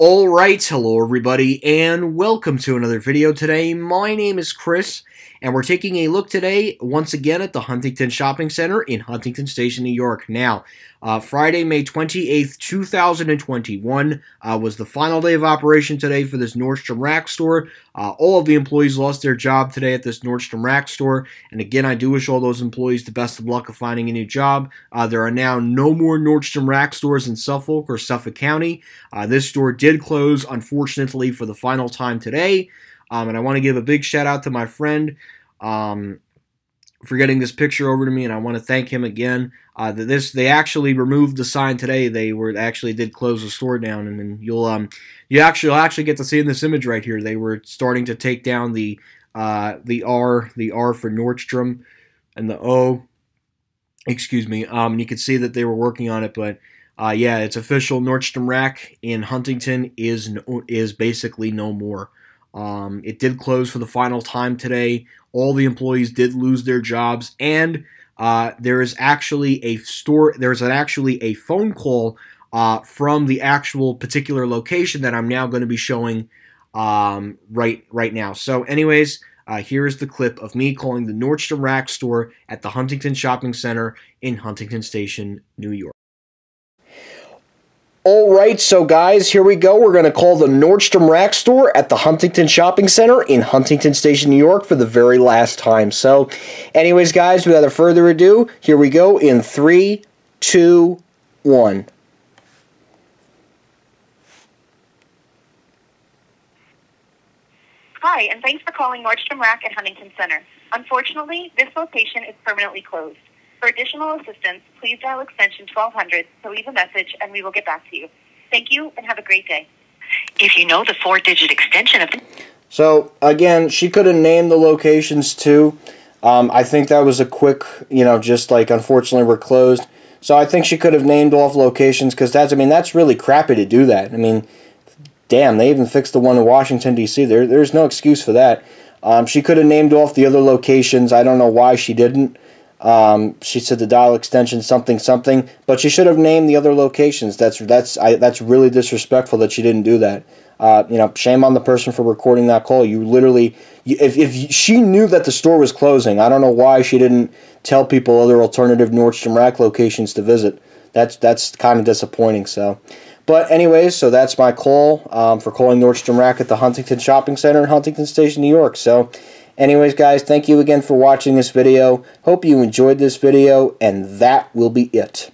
Alright, hello everybody, and welcome to another video today. My name is Chris, and we're taking a look today, once again, at the Huntington Shopping Center in Huntington Station, New York. Now, uh, Friday, May 28th, 2021 uh, was the final day of operation today for this Nordstrom Rack store. Uh, all of the employees lost their job today at this Nordstrom Rack store. And again, I do wish all those employees the best of luck of finding a new job. Uh, there are now no more Nordstrom Rack stores in Suffolk or Suffolk County. Uh, this store did close, unfortunately, for the final time today. Um, and I want to give a big shout out to my friend. Um, for getting this picture over to me, and I want to thank him again. Uh, this they actually removed the sign today. They were actually did close the store down, and then you'll um you actually you'll actually get to see in this image right here. They were starting to take down the uh the R the R for Nordstrom and the O. Excuse me. Um, you could see that they were working on it, but uh, yeah, it's official. Nordstrom Rack in Huntington is no, is basically no more. Um, it did close for the final time today. All the employees did lose their jobs, and uh, there is actually a store. There's an, actually a phone call uh, from the actual particular location that I'm now going to be showing um, right right now. So, anyways, uh, here is the clip of me calling the Nordstrom Rack store at the Huntington Shopping Center in Huntington Station, New York. All right, so guys, here we go. We're going to call the Nordstrom Rack store at the Huntington Shopping Center in Huntington Station, New York for the very last time. So, anyways, guys, without further ado, here we go in three, two, one. Hi, and thanks for calling Nordstrom Rack at Huntington Center. Unfortunately, this location is permanently closed. For additional assistance, please dial extension 1200 to leave a message and we will get back to you. Thank you and have a great day. If you know the four digit extension of the. So, again, she could have named the locations too. Um, I think that was a quick, you know, just like unfortunately we're closed. So I think she could have named off locations because that's, I mean, that's really crappy to do that. I mean, damn, they even fixed the one in Washington, D.C. There, there's no excuse for that. Um, she could have named off the other locations. I don't know why she didn't. Um, she said the dial extension something something, but she should have named the other locations. That's that's I, that's really disrespectful that she didn't do that. Uh, you know, shame on the person for recording that call. You literally, you, if if she knew that the store was closing, I don't know why she didn't tell people other alternative Nordstrom Rack locations to visit. That's that's kind of disappointing. So. But anyways, so that's my call um, for calling Nordstrom Rack at the Huntington Shopping Center in Huntington Station, New York. So Anyways, guys, thank you again for watching this video. Hope you enjoyed this video, and that will be it.